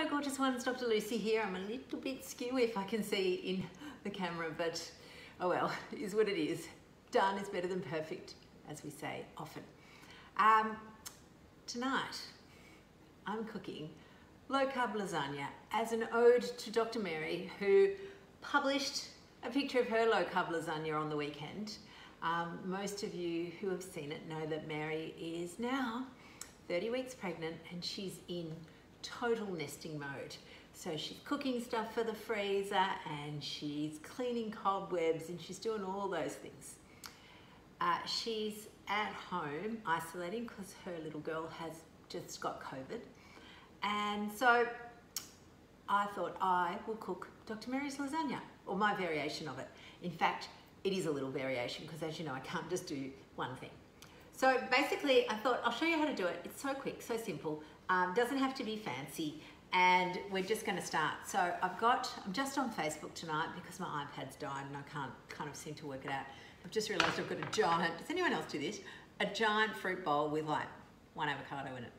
Hello gorgeous ones, Dr. Lucy here. I'm a little bit skew if I can see in the camera, but oh well, is what it is. Done is better than perfect, as we say often. Um, tonight, I'm cooking low carb lasagna as an ode to Dr. Mary, who published a picture of her low carb lasagna on the weekend. Um, most of you who have seen it know that Mary is now 30 weeks pregnant and she's in total nesting mode. So she's cooking stuff for the freezer and she's cleaning cobwebs and she's doing all those things. Uh, she's at home isolating because her little girl has just got COVID. And so I thought I will cook Dr. Mary's lasagna or my variation of it. In fact, it is a little variation because as you know, I can't just do one thing. So basically I thought I'll show you how to do it. It's so quick, so simple. Um, doesn't have to be fancy and we're just going to start. So I've got, I'm just on Facebook tonight because my iPad's died and I can't kind of seem to work it out. I've just realised I've got a giant, does anyone else do this? A giant fruit bowl with like one avocado in it.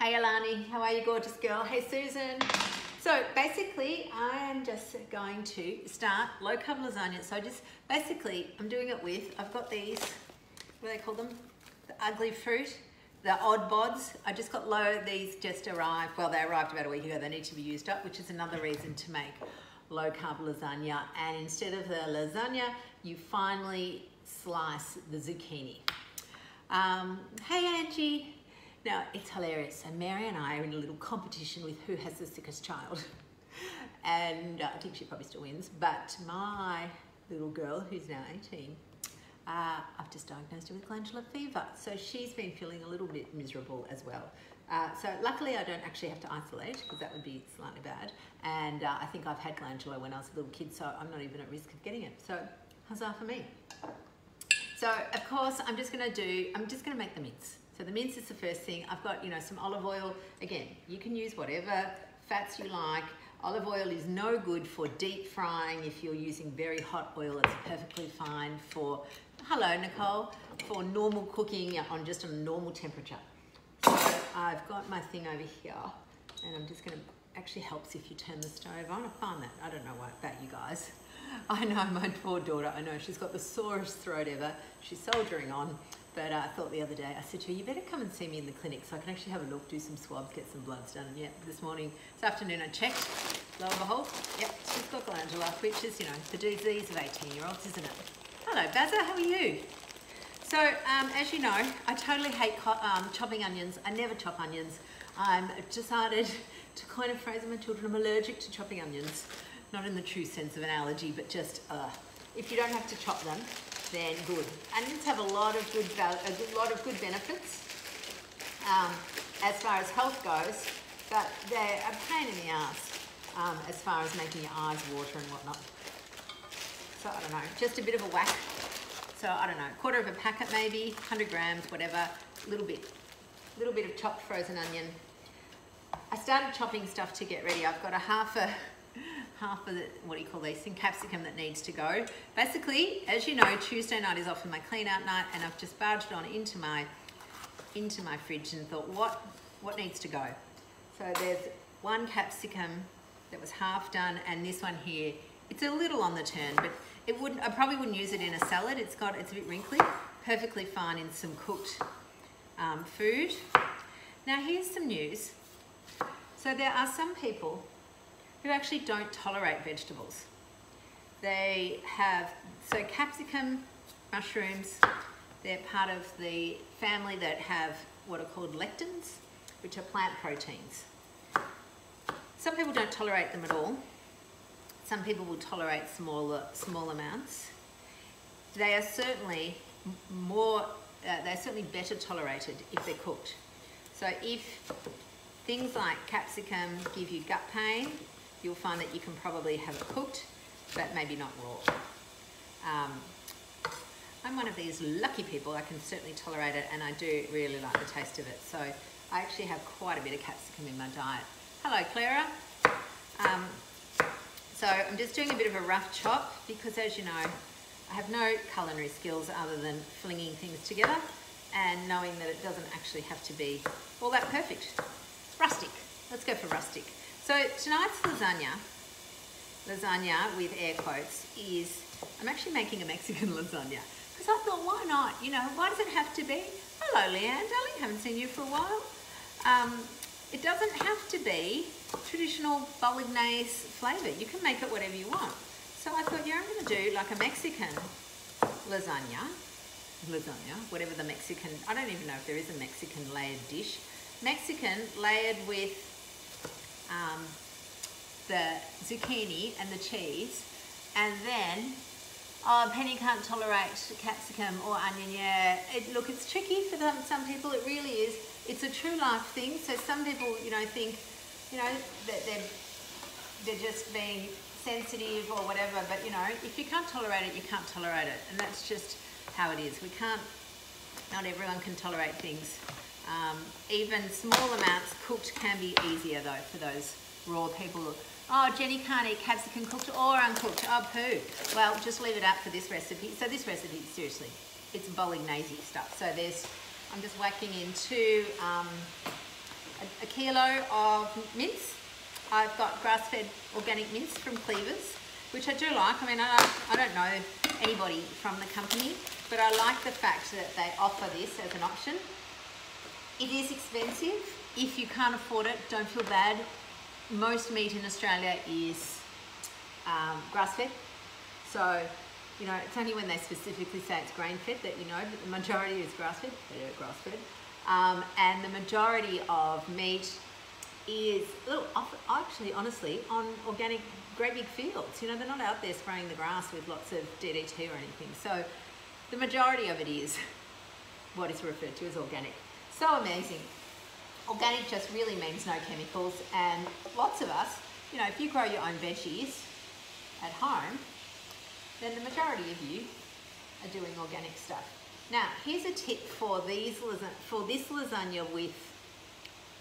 Hey Alani, how are you gorgeous girl? Hey Susan. So basically I am just going to start low carb lasagna. So just basically I'm doing it with, I've got these, what do they call them? The ugly fruit the odd bods, I just got low, these just arrived, well they arrived about a week ago, they need to be used up, which is another reason to make low carb lasagna. And instead of the lasagna, you finally slice the zucchini. Um, hey Angie. Now it's hilarious. So Mary and I are in a little competition with who has the sickest child. and uh, I think she probably still wins, but my little girl, who's now 18, uh, I've just diagnosed her with glandular fever. So she's been feeling a little bit miserable as well. Uh, so luckily I don't actually have to isolate because that would be slightly bad. And uh, I think I've had glandular when I was a little kid, so I'm not even at risk of getting it. So huzzah for me. So of course I'm just gonna do, I'm just gonna make the mince. So the mince is the first thing. I've got, you know, some olive oil. Again, you can use whatever fats you like. Olive oil is no good for deep frying. If you're using very hot oil, it's perfectly fine for hello Nicole, for normal cooking on just a normal temperature. So I've got my thing over here and I'm just gonna, actually helps if you turn the stove on. I find that, I don't know about you guys. I know my poor daughter, I know she's got the sorest throat ever. She's soldiering on, but uh, I thought the other day, I said to her, you better come and see me in the clinic so I can actually have a look, do some swabs, get some bloods done. And yeah, this morning, this afternoon I checked, lo and behold, yep, she's got glandular, which is, you know, the disease of 18 year olds, isn't it? Hello, Bazza, how are you? So, um, as you know, I totally hate um, chopping onions. I never chop onions. I've decided to coin a phrase of my children, I'm allergic to chopping onions. Not in the true sense of an allergy, but just, uh, if you don't have to chop them, then good. Onions have a lot of good, a lot of good benefits um, as far as health goes, but they're a pain in the ass um, as far as making your eyes water and whatnot. So I don't know, just a bit of a whack. So I don't know, quarter of a packet maybe, 100 grams, whatever, a little bit, little bit of chopped frozen onion. I started chopping stuff to get ready. I've got a half a, half of the, what do you call these thing, capsicum that needs to go. Basically, as you know, Tuesday night is often my clean out night and I've just barged on into my, into my fridge and thought, what, what needs to go? So there's one capsicum that was half done and this one here, it's a little on the turn, but it wouldn't. I probably wouldn't use it in a salad. It's got it's a bit wrinkly. Perfectly fine in some cooked um, food. Now here's some news. So there are some people who actually don't tolerate vegetables. They have, so capsicum, mushrooms, they're part of the family that have what are called lectins, which are plant proteins. Some people don't tolerate them at all. Some people will tolerate smaller, small amounts. They are certainly more, uh, they're certainly better tolerated if they're cooked. So if things like capsicum give you gut pain, you'll find that you can probably have it cooked, but maybe not raw. Um, I'm one of these lucky people, I can certainly tolerate it and I do really like the taste of it. So I actually have quite a bit of capsicum in my diet. Hello Clara. Um, so I'm just doing a bit of a rough chop because as you know, I have no culinary skills other than flinging things together and knowing that it doesn't actually have to be all that perfect. It's rustic, let's go for rustic. So tonight's lasagna, lasagna with air quotes, is, I'm actually making a Mexican lasagna. Because I thought, why not? You know, why does it have to be? Hello, Leanne, darling, haven't seen you for a while. Um, it doesn't have to be traditional bolognese flavour. You can make it whatever you want. So I thought, yeah, I'm going to do like a Mexican lasagna, lasagna, whatever the Mexican, I don't even know if there is a Mexican layered dish. Mexican layered with um, the zucchini and the cheese and then oh, Penny can't tolerate capsicum or onion. Yeah, it, look, it's tricky for them, some people. It really is. It's a true life thing. So some people, you know, think, you know, that they're they're just being sensitive or whatever. But you know, if you can't tolerate it, you can't tolerate it, and that's just how it is. We can't. Not everyone can tolerate things. Um, even small amounts cooked can be easier though for those raw people Oh, Jenny can't eat capsicum cooked or uncooked. Oh, poo. Well, just leave it out for this recipe. So this recipe, seriously, it's bolognese stuff. So there's, I'm just whacking in two, um, a, a kilo of mince. I've got grass-fed organic mince from Cleavers, which I do like. I mean, I, I don't know anybody from the company, but I like the fact that they offer this as an option. It is expensive. If you can't afford it, don't feel bad most meat in Australia is um, grass-fed. So, you know, it's only when they specifically say it's grain-fed that you know, but the majority is grass-fed, they are grass-fed. Um, and the majority of meat is, little, actually, honestly, on organic, great big fields. You know, they're not out there spraying the grass with lots of DDT or anything. So the majority of it is what is referred to as organic. So amazing. Organic just really means no chemicals and lots of us, you know, if you grow your own veggies at home, then the majority of you are doing organic stuff. Now, here's a tip for these for this lasagna with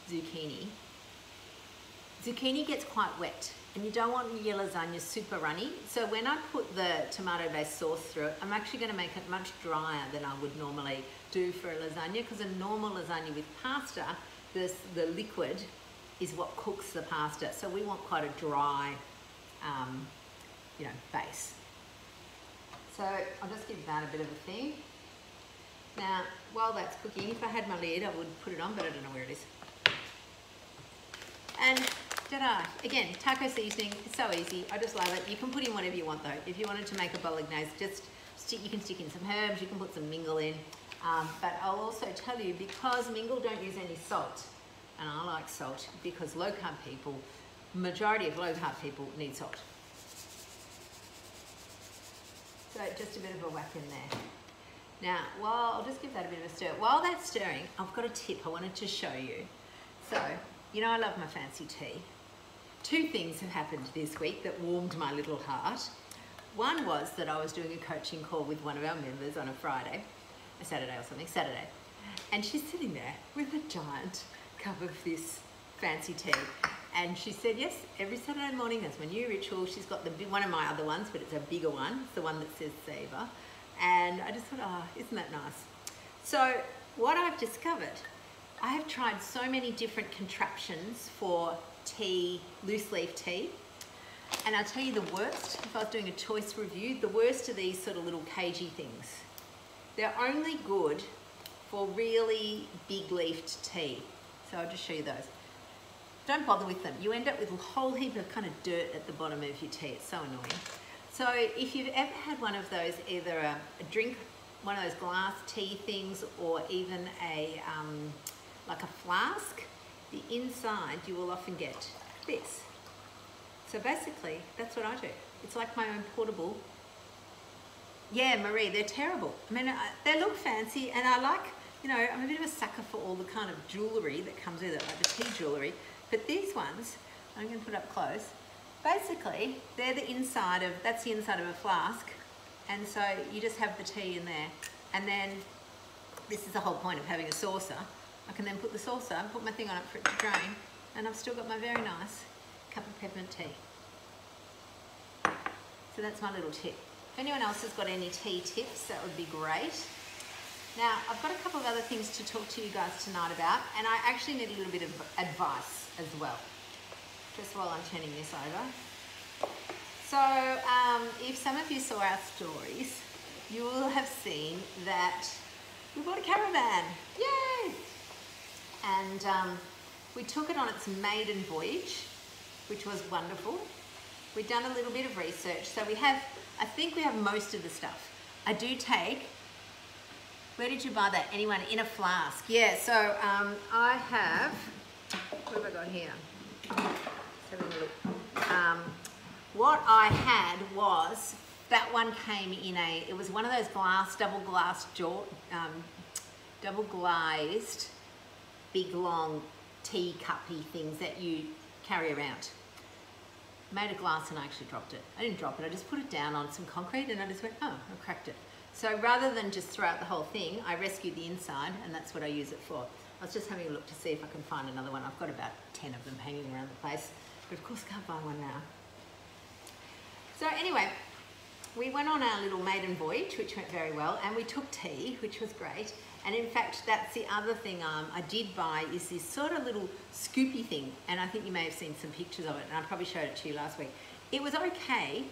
zucchini. Zucchini gets quite wet and you don't want your lasagna super runny. So when I put the tomato-based sauce through it, I'm actually gonna make it much drier than I would normally do for a lasagna because a normal lasagna with pasta this, the liquid is what cooks the pasta. So we want quite a dry, um, you know, base. So I'll just give that a bit of a thing. Now, while that's cooking, if I had my lid, I would put it on, but I don't know where it is. And ta-da! Again, taco seasoning, it's so easy. I just love it. You can put in whatever you want though. If you wanted to make a bolognese, just stick, you can stick in some herbs, you can put some mingle in. Um, but I'll also tell you, because Mingle don't use any salt, and I like salt because low carb people, majority of low carb people need salt. So just a bit of a whack in there. Now, while I'll just give that a bit of a stir. While that's stirring, I've got a tip I wanted to show you. So, you know I love my fancy tea. Two things have happened this week that warmed my little heart. One was that I was doing a coaching call with one of our members on a Friday, a Saturday or something, Saturday. And she's sitting there with a giant cup of this fancy tea. And she said, yes, every Saturday morning, that's my new ritual. She's got the one of my other ones, but it's a bigger one. It's the one that says savor. And I just thought, oh, isn't that nice? So what I've discovered, I have tried so many different contraptions for tea, loose leaf tea. And I'll tell you the worst, if I was doing a choice review, the worst are these sort of little cagey things. They're only good for really big leafed tea. So I'll just show you those. Don't bother with them. You end up with a whole heap of kind of dirt at the bottom of your tea. It's so annoying. So if you've ever had one of those, either a, a drink, one of those glass tea things, or even a um, like a flask, the inside you will often get this. So basically, that's what I do. It's like my own portable yeah, Marie, they're terrible. I mean, they look fancy and I like, you know, I'm a bit of a sucker for all the kind of jewellery that comes with it, like the tea jewellery. But these ones, I'm going to put up close, basically, they're the inside of, that's the inside of a flask. And so you just have the tea in there. And then, this is the whole point of having a saucer. I can then put the saucer, put my thing on it for it to drain, and I've still got my very nice cup of peppermint tea. So that's my little tip. If anyone else has got any tea tips, that would be great. Now, I've got a couple of other things to talk to you guys tonight about, and I actually need a little bit of advice as well. Just while I'm turning this over. So um, if some of you saw our stories, you will have seen that we bought a caravan. Yay! And um, we took it on its maiden voyage, which was wonderful. We've done a little bit of research. So we have, I think we have most of the stuff. I do take, where did you buy that? Anyone? In a flask. Yeah, so um, I have, what have I got here? Let's a look. Um, what I had was, that one came in a, it was one of those glass, double glass, jaw, um, double glazed, big long teacuppy things that you carry around made a glass and I actually dropped it. I didn't drop it, I just put it down on some concrete and I just went, oh, I cracked it. So rather than just throw out the whole thing, I rescued the inside and that's what I use it for. I was just having a look to see if I can find another one. I've got about 10 of them hanging around the place, but of course can't buy one now. So anyway, we went on our little maiden voyage, which went very well, and we took tea, which was great. And in fact, that's the other thing um, I did buy is this sort of little scoopy thing. And I think you may have seen some pictures of it, and I probably showed it to you last week. It was okay.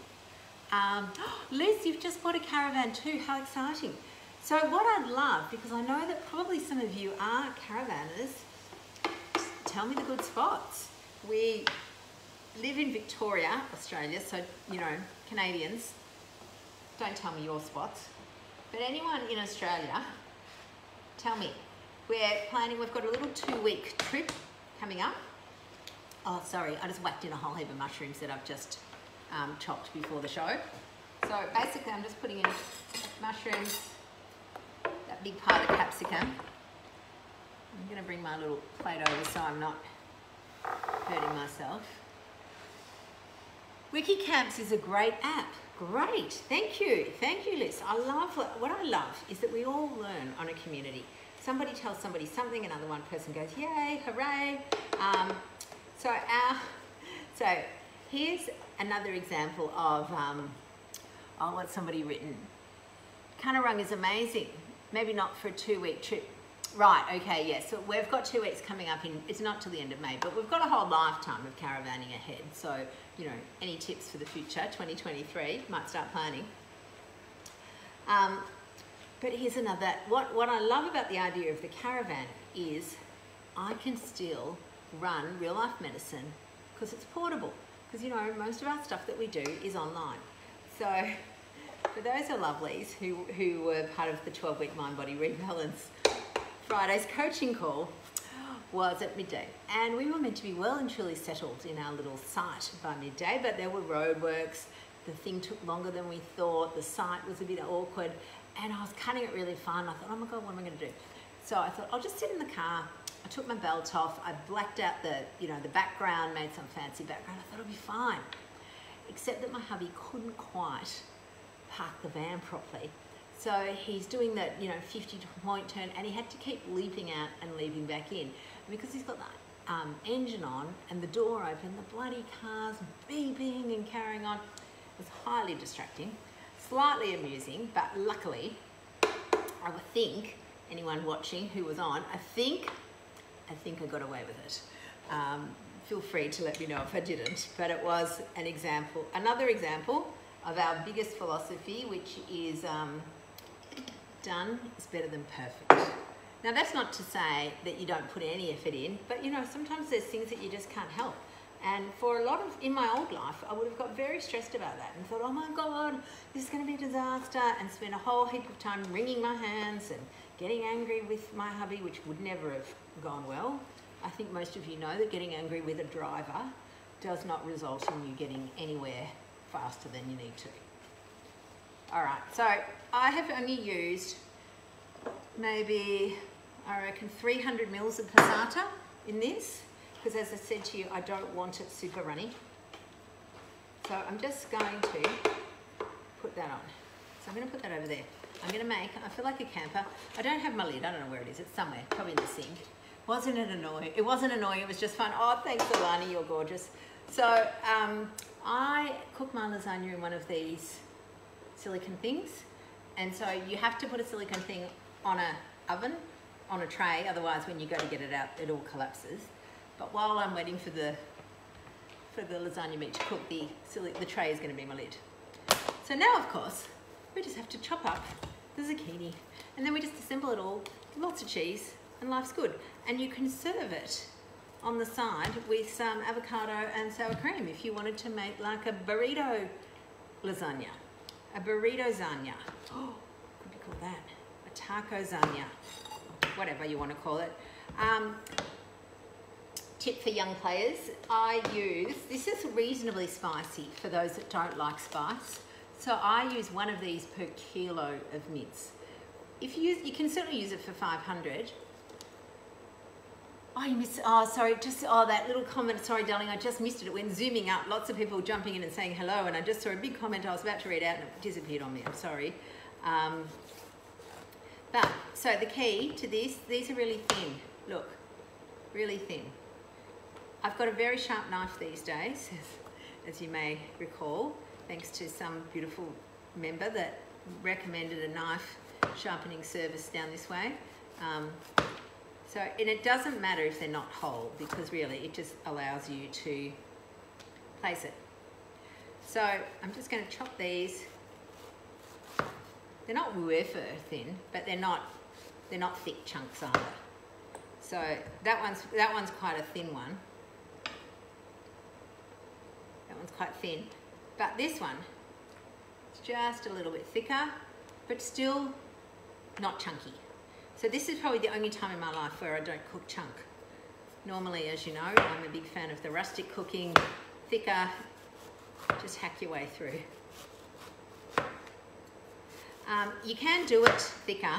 Um, Liz, you've just bought a caravan too. How exciting. So what I'd love, because I know that probably some of you are caravanners, tell me the good spots. We live in Victoria, Australia, so, you know, Canadians, don't tell me your spots. But anyone in Australia, tell me. We're planning, we've got a little two week trip coming up. Oh, sorry, I just whacked in a whole heap of mushrooms that I've just um, chopped before the show. So basically I'm just putting in mushrooms, that big part of capsicum. I'm gonna bring my little plate over so I'm not hurting myself. Wikicamps is a great app. Great, thank you, thank you, Liz. I love what, what I love is that we all learn on a community. Somebody tells somebody something, another one person goes, yay, hooray. Um, so our, so here's another example of um, oh, what somebody written. Kanorung is amazing. Maybe not for a two-week trip. Right, okay, yes. So we've got two weeks coming up in, it's not till the end of May, but we've got a whole lifetime of caravanning ahead. So you know, any tips for the future, 2023, might start planning. Um, but here's another, what, what I love about the idea of the caravan is I can still run real life medicine because it's portable. Because you know, most of our stuff that we do is online. So for those are lovelies who, who were part of the 12 week mind body rebalance Friday's coaching call, was at midday. And we were meant to be well and truly settled in our little site by midday, but there were roadworks. The thing took longer than we thought. The site was a bit awkward. And I was cutting it really fine. I thought, oh my God, what am I going to do? So I thought, I'll just sit in the car. I took my belt off. I blacked out the, you know, the background, made some fancy background. I thought it'll be fine. Except that my hubby couldn't quite park the van properly. So he's doing that, you know, 50 point turn and he had to keep leaping out and leaping back in because he's got that um, engine on and the door open, the bloody car's beeping and carrying on. It was highly distracting, slightly amusing, but luckily, I would think anyone watching who was on, I think, I think I got away with it. Um, feel free to let me know if I didn't, but it was an example, another example of our biggest philosophy, which is um, done is better than perfect. Now that's not to say that you don't put any effort in, but you know, sometimes there's things that you just can't help. And for a lot of, in my old life, I would have got very stressed about that and thought, oh my God, this is gonna be a disaster and spent a whole heap of time wringing my hands and getting angry with my hubby, which would never have gone well. I think most of you know that getting angry with a driver does not result in you getting anywhere faster than you need to. All right, so I have only used maybe I reckon 300 mils of passata in this because as I said to you, I don't want it super runny. So I'm just going to put that on. So I'm going to put that over there. I'm going to make, I feel like a camper. I don't have my lid. I don't know where it is. It's somewhere, probably in the sink. Wasn't it annoying? It wasn't annoying. It was just fun. Oh, thanks, Alani. You're gorgeous. So um, I cook my lasagna in one of these silicon things. And so you have to put a silicon thing on a oven on a tray, otherwise when you go to get it out, it all collapses. But while I'm waiting for the for the lasagna meat to cook, the, the tray is going to be my lid. So now, of course, we just have to chop up the zucchini and then we just assemble it all, lots of cheese, and life's good. And you can serve it on the side with some avocado and sour cream if you wanted to make like a burrito lasagna, a burrito lasagna. Oh, could be called that. A taco lasagna, whatever you want to call it. Um, tip for young players, I use, this is reasonably spicy for those that don't like spice. So I use one of these per kilo of mince. If you you can certainly use it for 500. Oh, you missed, oh, sorry, just, oh, that little comment, sorry, darling, I just missed it. It went zooming out, lots of people jumping in and saying hello, and I just saw a big comment I was about to read out and it disappeared on me, I'm sorry. Um, but, so the key to this, these are really thin, look, really thin. I've got a very sharp knife these days, as you may recall thanks to some beautiful member that recommended a knife sharpening service down this way. Um, so, and it doesn't matter if they're not whole because really it just allows you to place it. So I'm just going to chop these. They're not wafer thin, but they're not they're not thick chunks either. So that one's that one's quite a thin one. That one's quite thin. But this one, it's just a little bit thicker, but still not chunky. So this is probably the only time in my life where I don't cook chunk. Normally, as you know, I'm a big fan of the rustic cooking, thicker, just hack your way through. Um, you can do it thicker,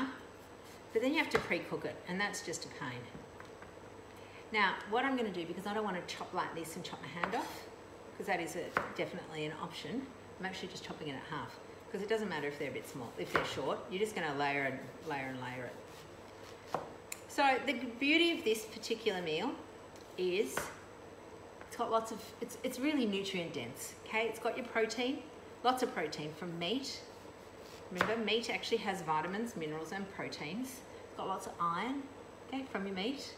but then you have to pre-cook it, and that's just a pain. Now, what I'm gonna do, because I don't wanna chop like this and chop my hand off, because that is a, definitely an option. I'm actually just chopping it at half because it doesn't matter if they're a bit small, if they're short, you're just going to layer and layer and layer it. So the beauty of this particular meal is it's got lots of, it's, it's really nutrient dense, okay? It's got your protein, lots of protein from meat. Remember, meat actually has vitamins, minerals and proteins. It's got lots of iron, okay, from your meat.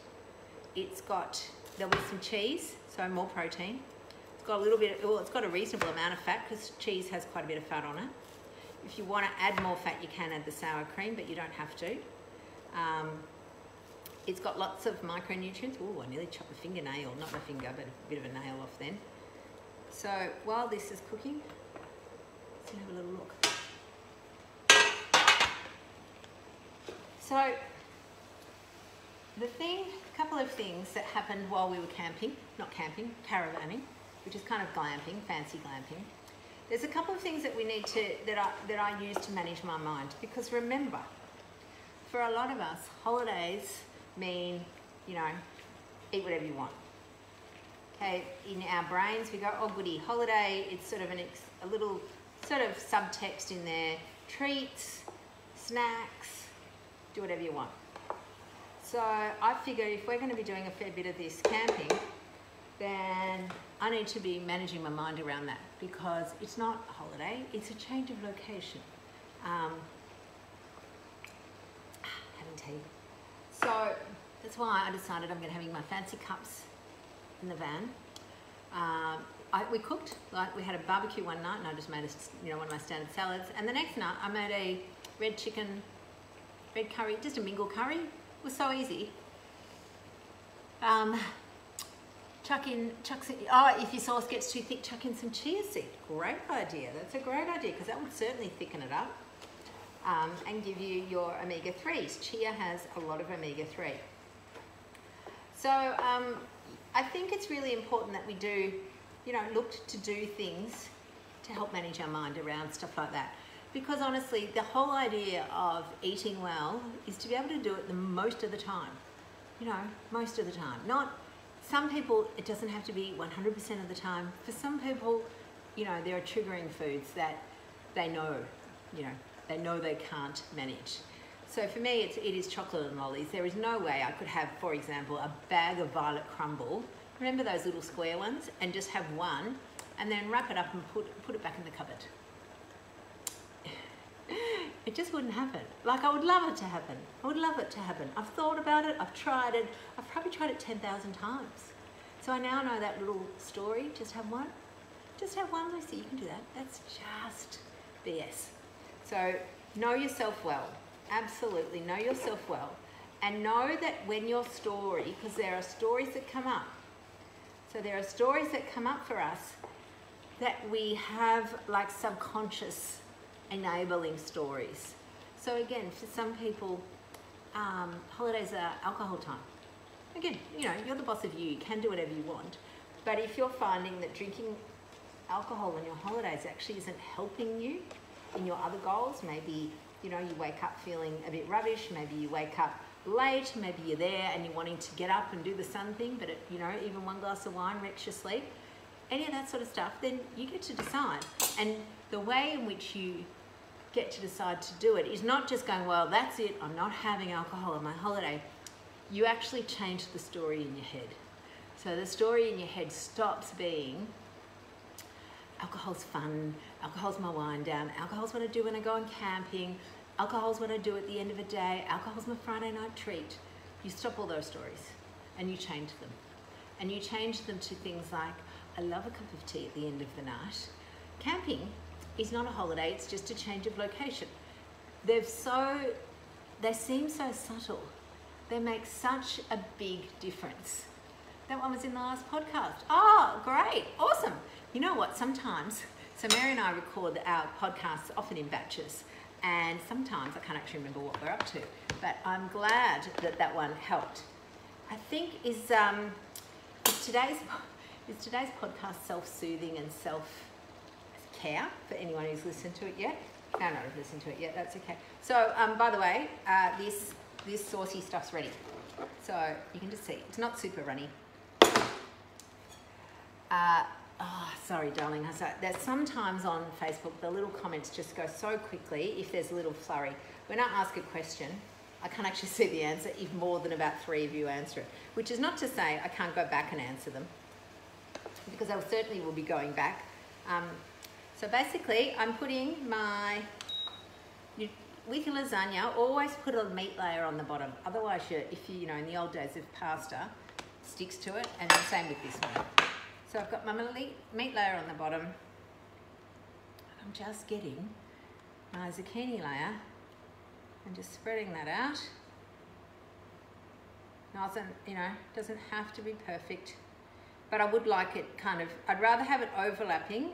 It's got, there'll be some cheese, so more protein. It's got a little bit, well, it's got a reasonable amount of fat because cheese has quite a bit of fat on it. If you want to add more fat, you can add the sour cream, but you don't have to. Um, it's got lots of micronutrients. Oh, I nearly chopped a fingernail, not my finger, but a bit of a nail off then. So while this is cooking, let's have a little look. So the thing, a couple of things that happened while we were camping, not camping, caravanning, which is kind of glamping, fancy glamping. There's a couple of things that we need to, that I, that I use to manage my mind. Because remember, for a lot of us, holidays mean, you know, eat whatever you want. Okay, in our brains we go, oh goody, holiday, it's sort of an a little sort of subtext in there. Treats, snacks, do whatever you want. So I figure if we're going to be doing a fair bit of this camping, then I need to be managing my mind around that because it's not a holiday, it's a change of location. Um, having tea. So that's why I decided I'm going to having my fancy cups in the van. Um, I, we cooked, like we had a barbecue one night and I just made a, you know, one of my standard salads. And the next night I made a red chicken, red curry, just a mingle curry. It was so easy. Um, chuck in, chuck some, oh, if your sauce gets too thick, chuck in some chia seed. Great idea. That's a great idea because that would certainly thicken it up um, and give you your omega-3s. Chia has a lot of omega-3. So um, I think it's really important that we do, you know, look to do things to help manage our mind around stuff like that. Because honestly, the whole idea of eating well is to be able to do it the most of the time. You know, most of the time. Not some people, it doesn't have to be 100% of the time. For some people, you know, there are triggering foods that they know, you know, they know they can't manage. So for me, it's, it is chocolate and lollies. There is no way I could have, for example, a bag of violet crumble. Remember those little square ones? And just have one and then wrap it up and put, put it back in the cupboard. it just wouldn't happen. Like I would love it to happen. I would love it to happen. I've thought about it, I've tried it, I've probably tried it 10,000 times. So I now know that little story, just have one. Just have one, Lucy, you can do that. That's just BS. So know yourself well, absolutely know yourself well. And know that when your story, because there are stories that come up, so there are stories that come up for us that we have like subconscious enabling stories. So again, for some people, um, holidays are alcohol time. Again, you know, you're the boss of you, you can do whatever you want. But if you're finding that drinking alcohol on your holidays actually isn't helping you in your other goals, maybe, you know, you wake up feeling a bit rubbish, maybe you wake up late, maybe you're there and you're wanting to get up and do the sun thing, but it, you know, even one glass of wine wrecks your sleep, any of that sort of stuff, then you get to decide. And the way in which you get to decide to do it is not just going, well, that's it, I'm not having alcohol on my holiday. You actually change the story in your head. So the story in your head stops being alcohol's fun, alcohol's my wind down, alcohol's what I do when I go on camping, alcohol's what I do at the end of a day, alcohol's my Friday night treat. You stop all those stories and you change them. And you change them to things like, I love a cup of tea at the end of the night. Camping is not a holiday, it's just a change of location. They're so, they seem so subtle. They make such a big difference. That one was in the last podcast. Oh, great, awesome. You know what, sometimes, so Mary and I record our podcasts often in batches, and sometimes I can't actually remember what we're up to, but I'm glad that that one helped. I think is, um, is today's is today's podcast self-soothing and self-care for anyone who's listened to it yet? No, not have listened to it yet. That's okay. So, um, by the way, uh, this this saucy stuff's ready. So you can just see it's not super runny. Uh, oh, sorry, darling. There's sometimes on Facebook the little comments just go so quickly if there's a little flurry. When I ask a question, I can't actually see the answer if more than about three of you answer it, which is not to say I can't go back and answer them because I certainly will be going back. Um, so basically, I'm putting my, with lasagna, always put a meat layer on the bottom. Otherwise, you, if you, you know, in the old days of pasta, sticks to it, and the same with this one. So I've got my meat layer on the bottom. I'm just getting my zucchini layer and just spreading that out. Doesn't, you know, doesn't have to be perfect but I would like it kind of, I'd rather have it overlapping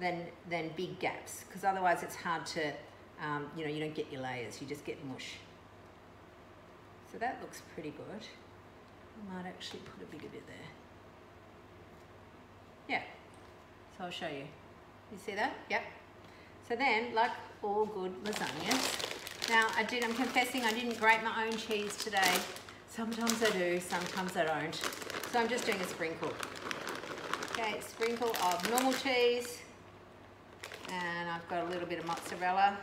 than, than big gaps because otherwise it's hard to, um, you know, you don't get your layers, you just get mush. So that looks pretty good. I might actually put a bigger bit there. Yeah, so I'll show you. You see that? Yep. So then, like all good lasagnas, now I did, I'm confessing I didn't grate my own cheese today. Sometimes I do, sometimes I don't. So I'm just doing a sprinkle. Okay, sprinkle of normal cheese. And I've got a little bit of mozzarella.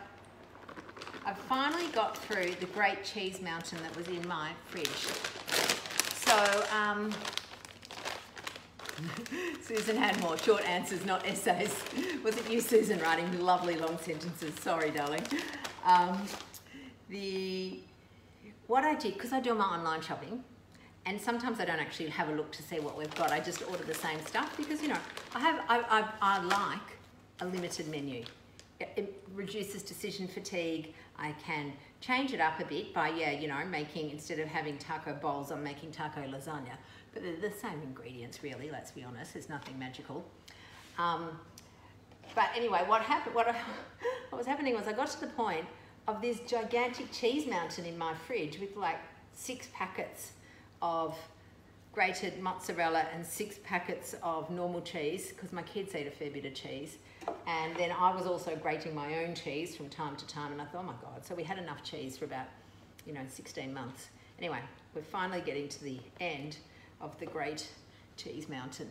I've finally got through the great cheese mountain that was in my fridge. So, um, Susan had more short answers, not essays. Was it you, Susan, writing lovely long sentences? Sorry, darling. Um, the what I did, because I do my online shopping, and sometimes I don't actually have a look to see what we've got. I just order the same stuff because you know I have I, I, I like a limited menu. It, it reduces decision fatigue. I can change it up a bit by yeah you know making instead of having taco bowls I'm making taco lasagna. But they're the same ingredients really. Let's be honest. There's nothing magical. Um, but anyway, what happened? What, what was happening was I got to the point of this gigantic cheese mountain in my fridge with like six packets of grated mozzarella and six packets of normal cheese because my kids eat a fair bit of cheese. And then I was also grating my own cheese from time to time and I thought, oh my God. So we had enough cheese for about, you know, 16 months. Anyway, we're finally getting to the end of the great cheese mountain.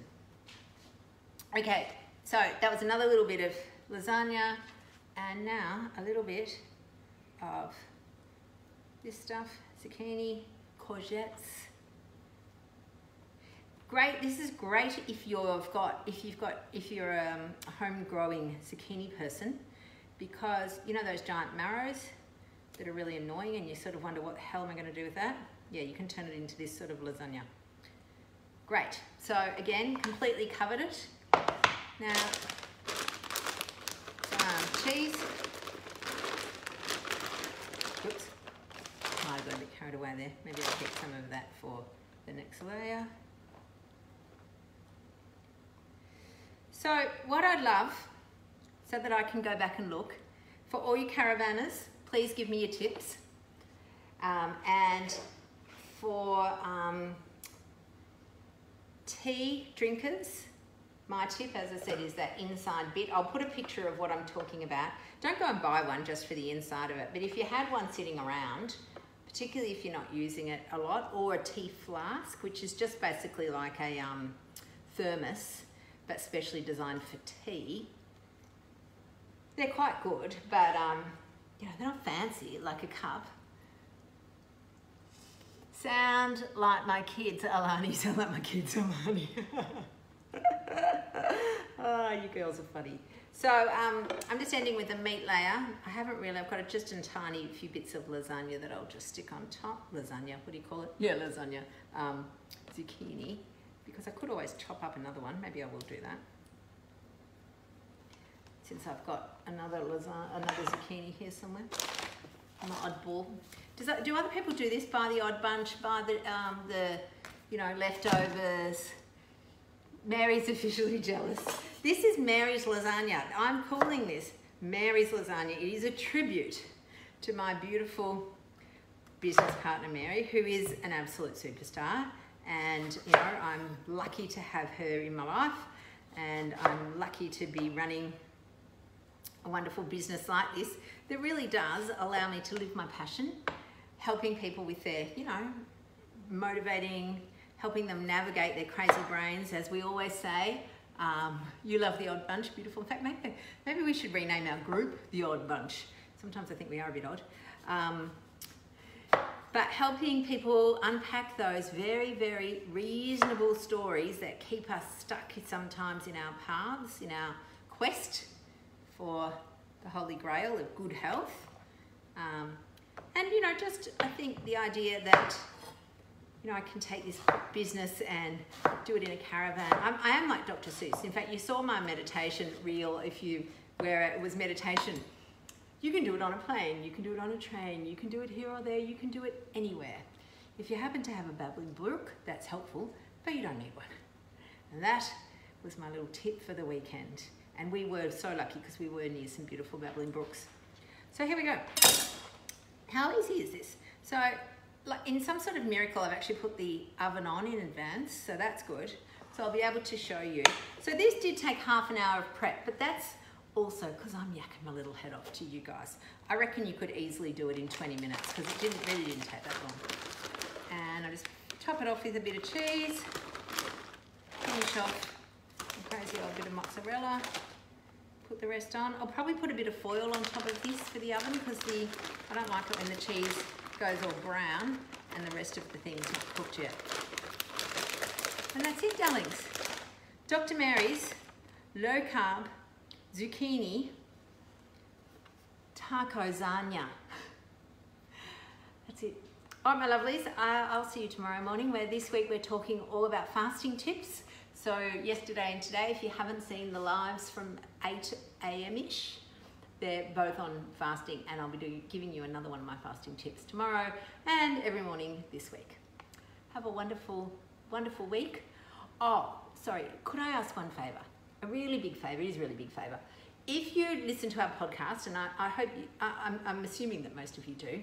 Okay, so that was another little bit of lasagna and now a little bit of this stuff, zucchini, courgettes, Great, this is great if you've got, if you've got, if you're um, a home growing zucchini person, because you know those giant marrows that are really annoying and you sort of wonder what the hell am I gonna do with that? Yeah, you can turn it into this sort of lasagna. Great. So again, completely covered it. Now, um, cheese. Oops. Might have got a bit carried away there. Maybe I'll keep some of that for the next layer. So what I'd love, so that I can go back and look, for all you caravanners, please give me your tips. Um, and for um, tea drinkers, my tip, as I said, is that inside bit. I'll put a picture of what I'm talking about. Don't go and buy one just for the inside of it, but if you had one sitting around, particularly if you're not using it a lot, or a tea flask, which is just basically like a um, thermos, but specially designed for tea, they're quite good, but um, you know, they're not fancy like a cup. Sound like my kids, Alani, sound like my kids, Alani. oh, you girls are funny. So um, I'm just ending with a meat layer. I haven't really, I've got just a tiny few bits of lasagna that I'll just stick on top. Lasagna, what do you call it? Yeah, lasagna. Um, zucchini, because I could always chop up another one. Maybe I will do that. Since I've got another lasagna, another zucchini here somewhere. An oddball. Does that, do other people do this? Buy the odd bunch, buy the, um, the you know, leftovers, Mary's officially jealous. This is Mary's lasagna. I'm calling this Mary's lasagna. It is a tribute to my beautiful business partner Mary, who is an absolute superstar. And you know, I'm lucky to have her in my life, and I'm lucky to be running a wonderful business like this that really does allow me to live my passion, helping people with their, you know, motivating helping them navigate their crazy brains, as we always say. Um, you love the odd bunch, beautiful. In fact, maybe, maybe we should rename our group the odd bunch. Sometimes I think we are a bit odd. Um, but helping people unpack those very, very reasonable stories that keep us stuck sometimes in our paths, in our quest for the holy grail of good health. Um, and, you know, just I think the idea that you know, I can take this business and do it in a caravan. I'm, I am like Dr. Seuss. In fact, you saw my meditation reel if you, where it was meditation. You can do it on a plane, you can do it on a train, you can do it here or there, you can do it anywhere. If you happen to have a babbling brook, that's helpful, but you don't need one. And that was my little tip for the weekend. And we were so lucky because we were near some beautiful babbling brooks. So here we go. How easy is this? So like in some sort of miracle, I've actually put the oven on in advance, so that's good. So I'll be able to show you. So this did take half an hour of prep, but that's also because I'm yakking my little head off to you guys. I reckon you could easily do it in 20 minutes because it didn't really didn't take that long. And I just top it off with a bit of cheese, finish off a crazy old bit of mozzarella, put the rest on. I'll probably put a bit of foil on top of this for the oven because the I don't like it when the cheese goes all brown and the rest of the thing's not cooked yet. And that's it, darlings. Dr. Mary's low carb zucchini tacosagne. That's it. All right, my lovelies, I'll see you tomorrow morning where this week we're talking all about fasting tips. So yesterday and today, if you haven't seen the lives from 8 a.m.-ish, they're both on fasting and I'll be doing, giving you another one of my fasting tips tomorrow and every morning this week. Have a wonderful, wonderful week. Oh, sorry, could I ask one favor? A really big favor, it is a really big favor. If you listen to our podcast, and I, I hope you, I, I'm, I'm assuming that most of you do,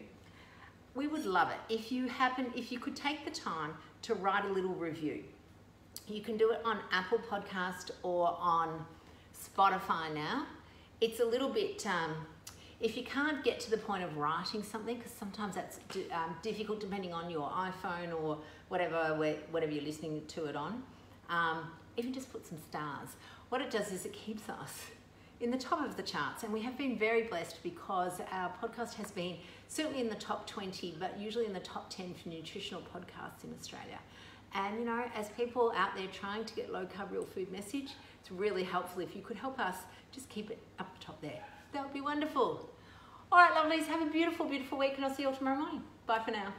we would love it if you happen, if you could take the time to write a little review. You can do it on Apple Podcast or on Spotify now. It's a little bit, um, if you can't get to the point of writing something, because sometimes that's um, difficult depending on your iPhone or whatever, whatever you're listening to it on, um, even just put some stars. What it does is it keeps us in the top of the charts and we have been very blessed because our podcast has been certainly in the top 20 but usually in the top 10 for nutritional podcasts in Australia and you know as people out there trying to get low carb real food message it's really helpful if you could help us just keep it up the top there. That would be wonderful. All right, lovelies, have a beautiful, beautiful week and I'll see you all tomorrow morning. Bye for now.